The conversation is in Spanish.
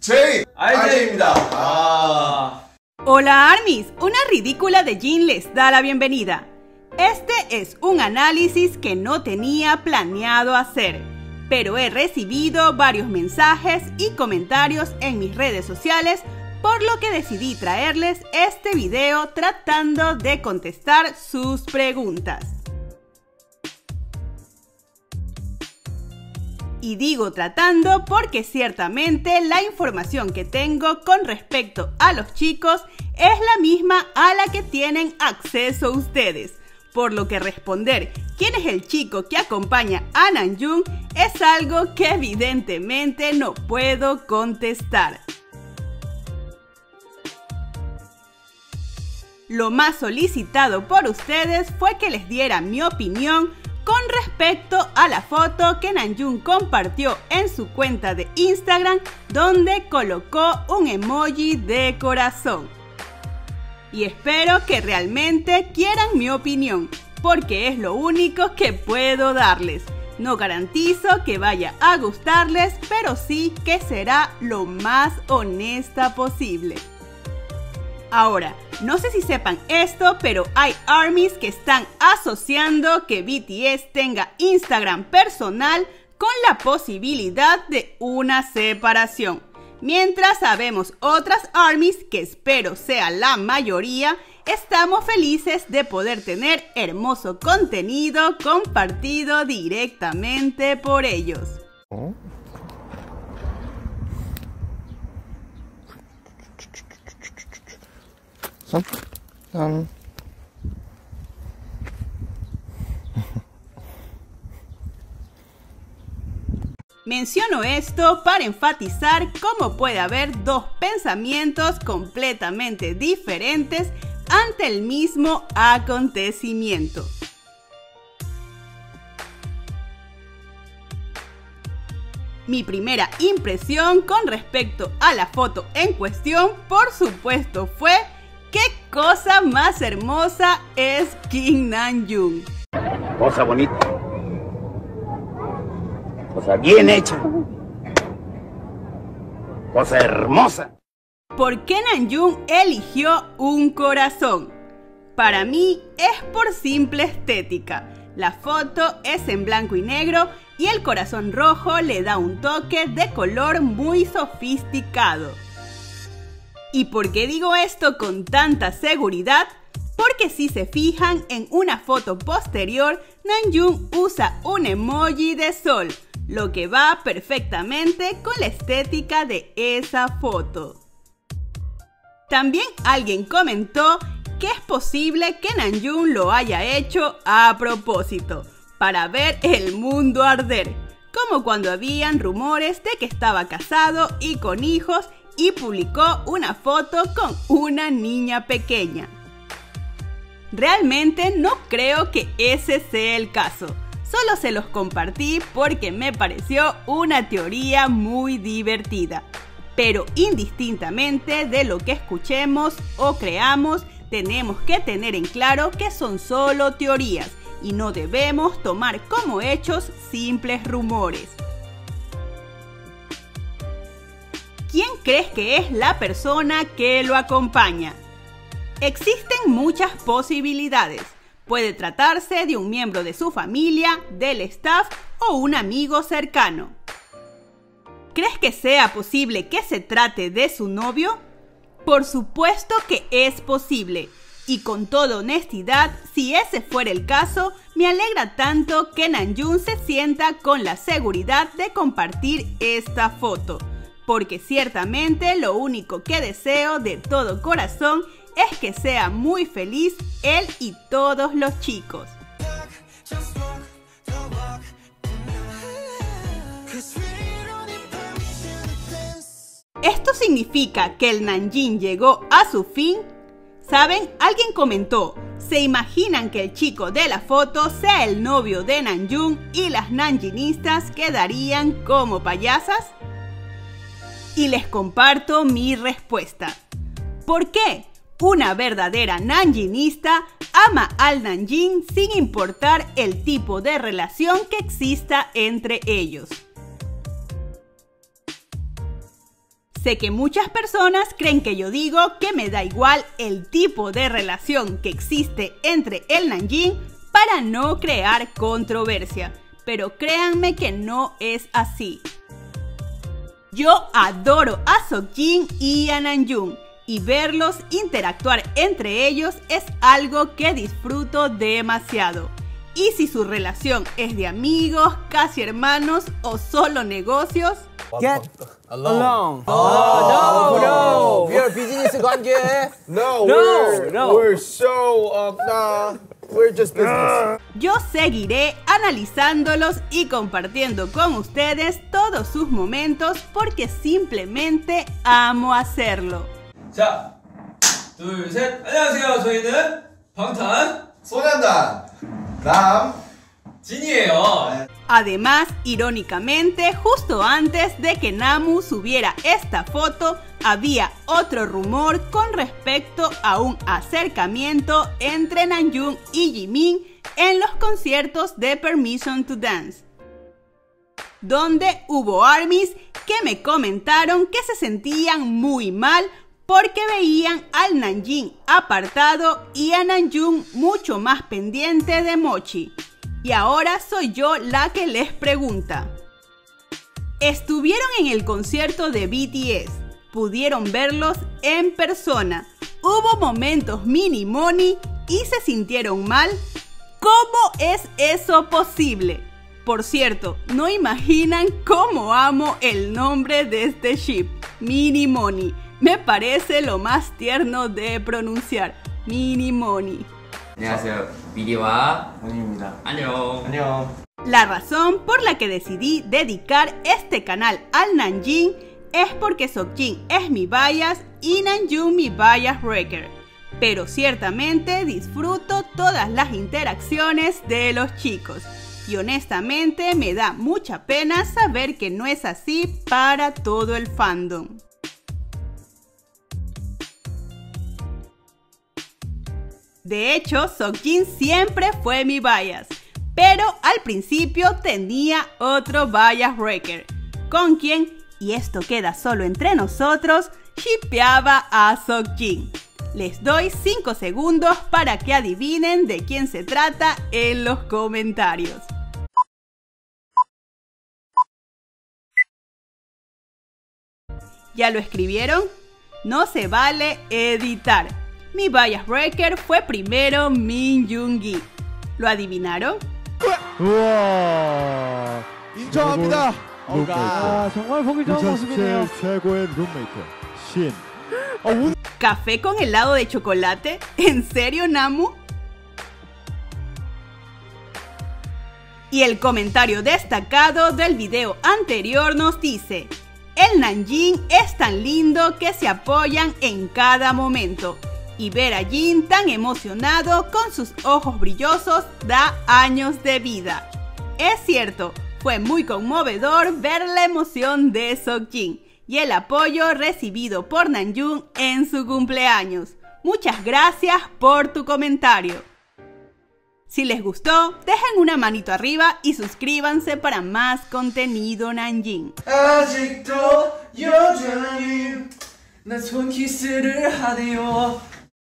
J, 아이제입니다. 아. Hola Armis, una ridícula de Jin les da la bienvenida. Este es un análisis que no tenía planeado hacer, pero he recibido varios mensajes y comentarios en mis redes sociales, por lo que decidí traerles este video tratando de contestar sus preguntas. Y digo tratando porque ciertamente la información que tengo con respecto a los chicos es la misma a la que tienen acceso ustedes. Por lo que responder quién es el chico que acompaña a Nanjung es algo que evidentemente no puedo contestar. Lo más solicitado por ustedes fue que les diera mi opinión con respecto a la foto que Nanjun compartió en su cuenta de Instagram donde colocó un emoji de corazón. Y espero que realmente quieran mi opinión, porque es lo único que puedo darles. No garantizo que vaya a gustarles, pero sí que será lo más honesta posible. Ahora, no sé si sepan esto, pero hay armies que están asociando que BTS tenga Instagram personal con la posibilidad de una separación. Mientras sabemos otras armies, que espero sea la mayoría, estamos felices de poder tener hermoso contenido compartido directamente por ellos. ¿Oh? Menciono esto para enfatizar cómo puede haber dos pensamientos completamente diferentes ante el mismo acontecimiento. Mi primera impresión con respecto a la foto en cuestión, por supuesto, fue ¿Qué cosa más hermosa es Kim Namjoon? Cosa bonita. Cosa bien hecha. Cosa hermosa. ¿Por qué Namjoon eligió un corazón? Para mí es por simple estética. La foto es en blanco y negro y el corazón rojo le da un toque de color muy sofisticado. ¿Y por qué digo esto con tanta seguridad? Porque si se fijan en una foto posterior, Nanjung usa un emoji de sol, lo que va perfectamente con la estética de esa foto. También alguien comentó que es posible que Nanjung lo haya hecho a propósito, para ver el mundo arder, como cuando habían rumores de que estaba casado y con hijos y publicó una foto con una niña pequeña. Realmente no creo que ese sea el caso. Solo se los compartí porque me pareció una teoría muy divertida. Pero indistintamente de lo que escuchemos o creamos, tenemos que tener en claro que son solo teorías y no debemos tomar como hechos simples rumores. Crees que es la persona que lo acompaña? Existen muchas posibilidades. Puede tratarse de un miembro de su familia, del staff o un amigo cercano. ¿Crees que sea posible que se trate de su novio? Por supuesto que es posible. Y con toda honestidad, si ese fuera el caso, me alegra tanto que Nanjun se sienta con la seguridad de compartir esta foto porque ciertamente lo único que deseo de todo corazón es que sea muy feliz él y todos los chicos. ¿Esto significa que el Nanjing llegó a su fin? ¿Saben? Alguien comentó, ¿se imaginan que el chico de la foto sea el novio de Nanjung y las nanjinistas quedarían como payasas? Y les comparto mi respuesta. ¿Por qué? Una verdadera nanjinista ama al nanjin sin importar el tipo de relación que exista entre ellos. Sé que muchas personas creen que yo digo que me da igual el tipo de relación que existe entre el Nanjing para no crear controversia, pero créanme que no es así. Yo adoro a Sokjin y a Nanjung y verlos interactuar entre ellos es algo que disfruto demasiado. Y si su relación es de amigos, casi hermanos o solo negocios, Get along. Oh, no, no. We are business 관계. No, No, we're, no. we're so, uh, nah, we're just business. yo seguiré analizándolos y compartiendo con ustedes todos sus momentos porque simplemente amo hacerlo. 자, 둘, 셋. 안녕하세요. 저희는 방탄 소년단, 남, 진이에요. Además, irónicamente, justo antes de que Namu subiera esta foto, había otro rumor con respecto a un acercamiento entre Namjoon y Jimin en los conciertos de Permission to Dance, donde hubo armies que me comentaron que se sentían muy mal porque veían al Nanjing apartado y a Namjoon mucho más pendiente de Mochi. Y ahora soy yo la que les pregunta. Estuvieron en el concierto de BTS, pudieron verlos en persona, hubo momentos mini money y se sintieron mal. ¿Cómo es eso posible? Por cierto, no imaginan cómo amo el nombre de este ship, Mini Money. Me parece lo más tierno de pronunciar, Mini Money. 안녕하세요. 미리와 원입니다. 안녕. 안녕. La razón por la que decidí dedicar este canal al Nanjing es porque Sokjin es mi bias y Nanjung mi bias breaker. Pero ciertamente disfruto todas las interacciones de los chicos. Y honestamente me da mucha pena saber que no es así para todo el fandom. De hecho, Sokjin siempre fue mi bias, pero al principio tenía otro bias breaker, con quien, y esto queda solo entre nosotros, shippeaba a Sokjin. Les doy 5 segundos para que adivinen de quién se trata en los comentarios. ¿Ya lo escribieron? No se vale editar. Mi bias breaker fue primero Min Yoongi. ¿Lo adivinaron? 우와 인정합니다. 아 정말 보기 좋은 모습이네요 최고의 룸메이트 신 아, 오늘 ¿Café con helado de chocolate? ¿En serio, Namu? Y el comentario destacado del video anterior nos dice, el Nanjing es tan lindo que se apoyan en cada momento. Y ver a Jin tan emocionado con sus ojos brillosos da años de vida. Es cierto, fue muy conmovedor ver la emoción de Sokjin y el apoyo recibido por Namjoon en su cumpleaños. Muchas gracias por tu comentario. Si les gustó, dejen una manito arriba y suscríbanse para más contenido Nanjing. 아직도 여전히 나 손키스를 하네요.